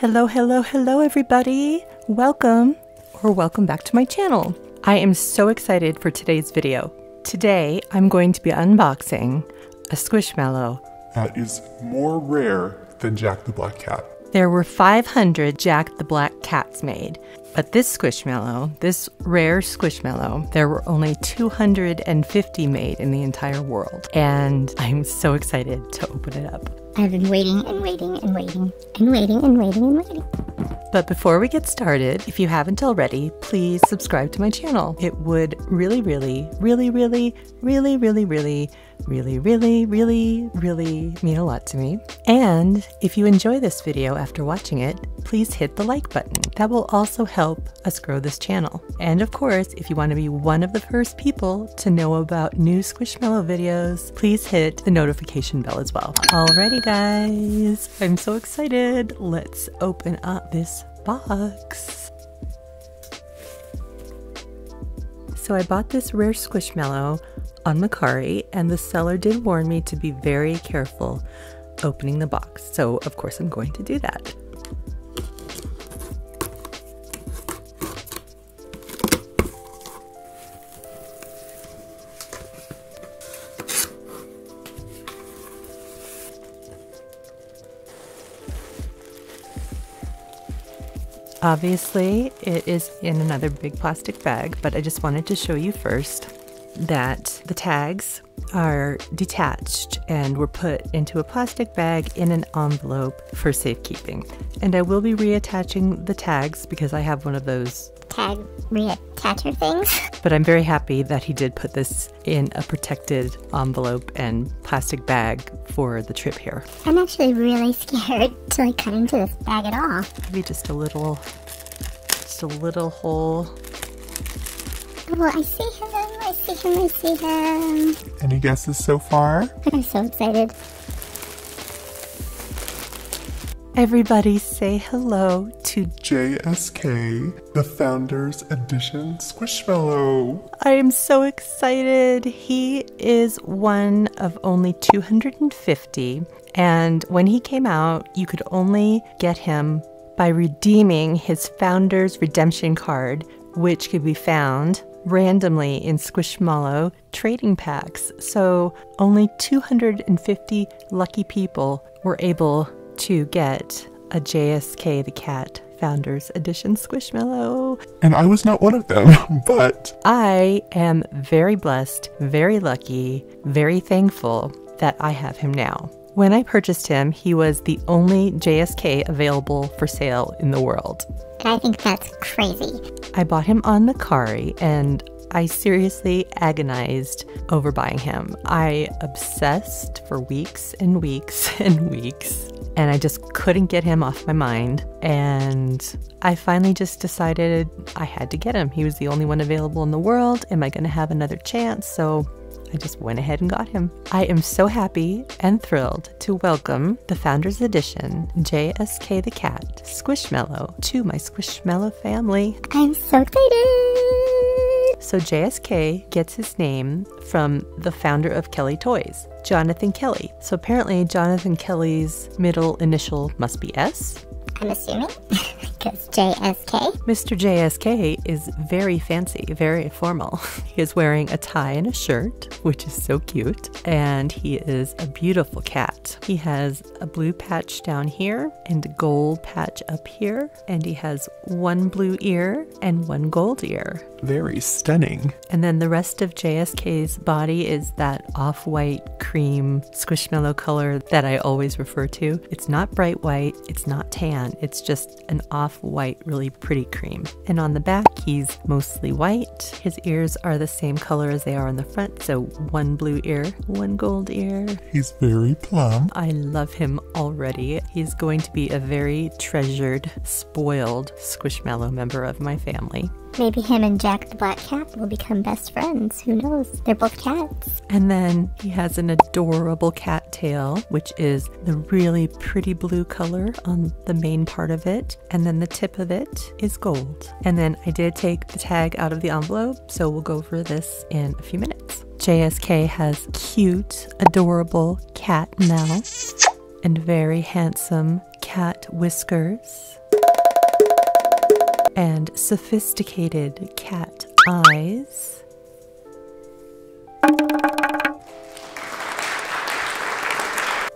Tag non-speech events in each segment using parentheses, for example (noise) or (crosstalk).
Hello, hello, hello, everybody. Welcome or welcome back to my channel. I am so excited for today's video. Today, I'm going to be unboxing a Squishmallow. That is more rare than Jack the Black Cat. There were 500 Jack the Black Cats made, but this Squishmallow, this rare Squishmallow, there were only 250 made in the entire world. And I'm so excited to open it up. I've been waiting and waiting and waiting and waiting and waiting and waiting. But before we get started, if you haven't already, please subscribe to my channel. It would really, really, really, really, really, really, really, really, really, really, really mean a lot to me. And if you enjoy this video after watching it, please hit the like button. That will also help us grow this channel. And of course, if you want to be one of the first people to know about new Squishmallow videos, please hit the notification bell as well. Alrighty guys, I'm so excited. Let's open up this box. So I bought this rare Squishmallow on Mercari, and the seller did warn me to be very careful opening the box. So of course I'm going to do that. Obviously, it is in another big plastic bag, but I just wanted to show you first that the tags are detached and were put into a plastic bag in an envelope for safekeeping. And I will be reattaching the tags because I have one of those. Tag reattacher things. (laughs) But I'm very happy that he did put this in a protected envelope and plastic bag for the trip here. I'm actually really scared (laughs) to like cut into this bag at all. Maybe just a little, just a little hole. Oh, I see him. I see him. I see him. Any guesses so far? I'm so excited. Everybody say hello to JSK, the Founders Edition Squishmallow. I am so excited. He is one of only 250. And when he came out, you could only get him by redeeming his Founders Redemption card, which could be found randomly in Squishmallow trading packs. So only 250 lucky people were able to get a JSK the Cat Founders Edition Squishmallow. And I was not one of them, (laughs) but I am very blessed, very lucky, very thankful that I have him now. When I purchased him, he was the only JSK available for sale in the world. And I think that's crazy. I bought him on Mercari and I seriously agonized over buying him. I obsessed for weeks and weeks (laughs) and weeks, and I just couldn't get him off my mind. And I finally just decided I had to get him. He was the only one available in the world. Am I going to have another chance? So I just went ahead and got him. I am so happy and thrilled to welcome the Founders Edition JSK the Cat Squishmallow to my Squishmallow family. I'm so excited. So JSK gets his name from the founder of Kelly Toys, Jonathan Kelly. So apparently Jonathan Kelly's middle initial must be S. I'm assuming. (laughs) Because JSK. Mr. JSK is very fancy, very formal. (laughs) He is wearing a tie and a shirt, which is so cute, and he is a beautiful cat. He has a blue patch down here and a gold patch up here, and he has one blue ear and one gold ear. very stunning. And then the rest of JSK's body is that off white cream squishmallow color that I always refer to. It's not bright white, it's not tan, it's just an off white, really pretty cream. And on the back, he's mostly white. His ears are the same color as they are on the front, so one blue ear, one gold ear. He's very plump. I love him already. He's going to be a very treasured, spoiled Squishmallow member of my family. Maybe him and Jack the Black Cat will become best friends. Who knows? They're both cats. And then he has an adorable cat tail, which is the really pretty blue color on the main part of it. And then the tip of it is gold. And then I did take the tag out of the envelope, so we'll go over this in a few minutes. JSK has cute, adorable cat mouth and very handsome cat cat whiskers and sophisticated cat eyes.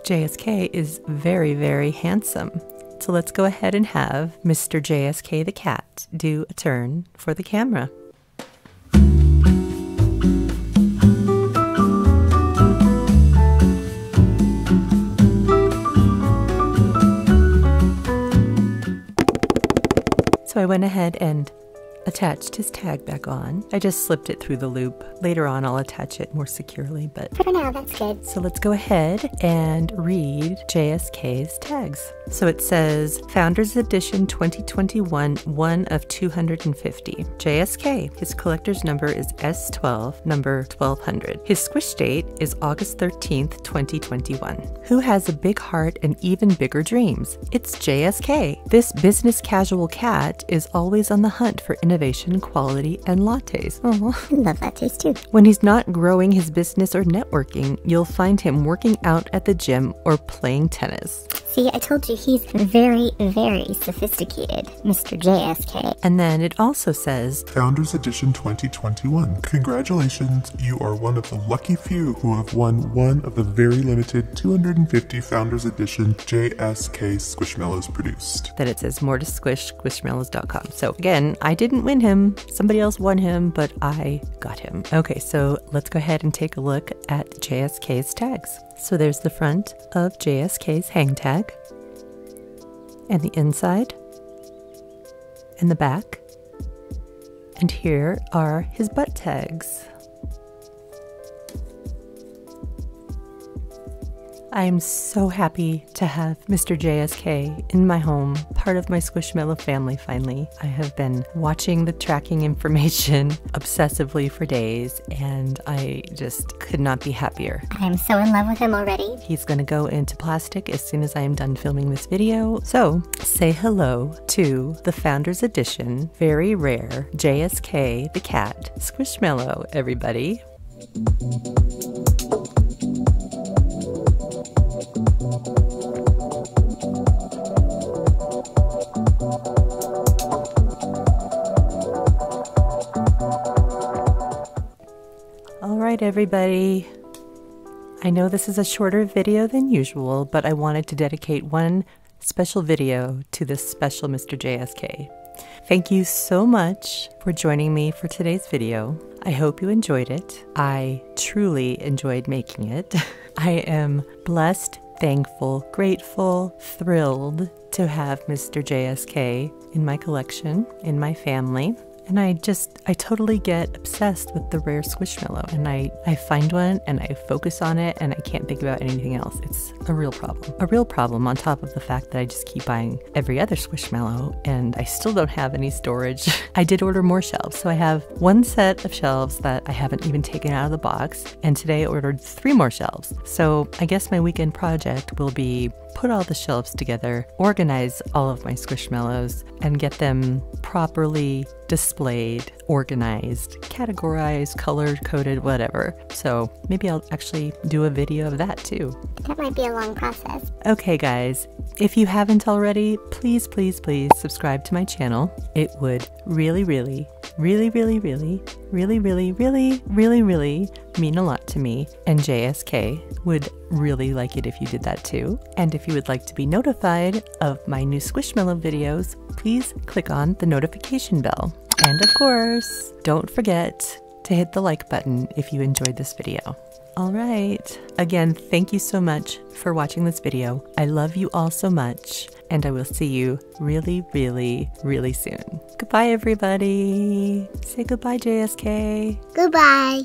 JSK is very, very handsome. So let's go ahead and have Mr. JSK the cat do a turn for the camera. So I went ahead and attached his tag back on. I just slipped it through the loop. Later on, I'll attach it more securely, but For now, that's good. so let's go ahead and read JSK's tags. So it says Founders Edition 2021, one of 250. JSK, his collector's number is S12, number 1200. His squish date is August 13th, 2021. Who has a big heart and even bigger dreams? It's JSK. This business casual cat is always on the hunt for innovation, quality, and lattes. Mm-hmm. (laughs) I love taste too. When he's not growing his business or networking, you'll find him working out at the gym or playing tennis. See, I told you he's very, very sophisticated, Mr. JSK. And then it also says, Founders Edition 2021. Congratulations, you are one of the lucky few who have won one of the very limited 250 Founders Edition JSK Squishmallows produced. that it says more to squish squishmallows.com. So again, I didn't win him. Somebody else won him, but I got him. Okay, so let's go ahead and take a look at JSK's tags. So there's the front of JSK's hang tag, and the inside, and the back. And here are his butt tags. I am so happy to have Mr. JSK in my home, part of my Squishmallow family finally. I have been watching the tracking information (laughs) obsessively for days, and I just could not be happier. I'm so in love with him already. He's going to go into plastic as soon as I am done filming this video. So, say hello to the Founders Edition, very rare JSK the cat, Squishmallow, everybody. Everybody. I know this is a shorter video than usual, but I wanted to dedicate one special video to this special Mr. JSK. Thank you so much for joining me for today's video. I hope you enjoyed it. I truly enjoyed making it. (laughs) I am blessed, thankful, grateful, thrilled to have Mr. JSK in my collection, in my family. And I just, I totally get obsessed with the rare squishmallow. And I, I find one and I focus on it and I can't think about anything else. It's a real problem. A real problem on top of the fact that I just keep buying every other squishmallow and I still don't have any storage. (laughs) I did order more shelves. So I have one set of shelves that I haven't even taken out of the box. And today I ordered three more shelves. So I guess my weekend project will be put all the shelves together, organize all of my squishmallows, and get them properly displayed, organized, categorized, colored, coded, whatever. So maybe I'll actually do a video of that too. That might be a long process. Okay, guys, if you haven't already, please, please, please subscribe to my channel. It would really, really, really, really, really, really, really, really, really, really mean a lot to me. And JSK would really like it if you did that too. And if you would like to be notified of my new Squishmallow videos, please click on the notification bell. And of course, don't forget to hit the like button if you enjoyed this video. All right. Again, thank you so much for watching this video. I love you all so much, and I will see you really, really, really soon. Goodbye, everybody. Say goodbye, JSK. Goodbye.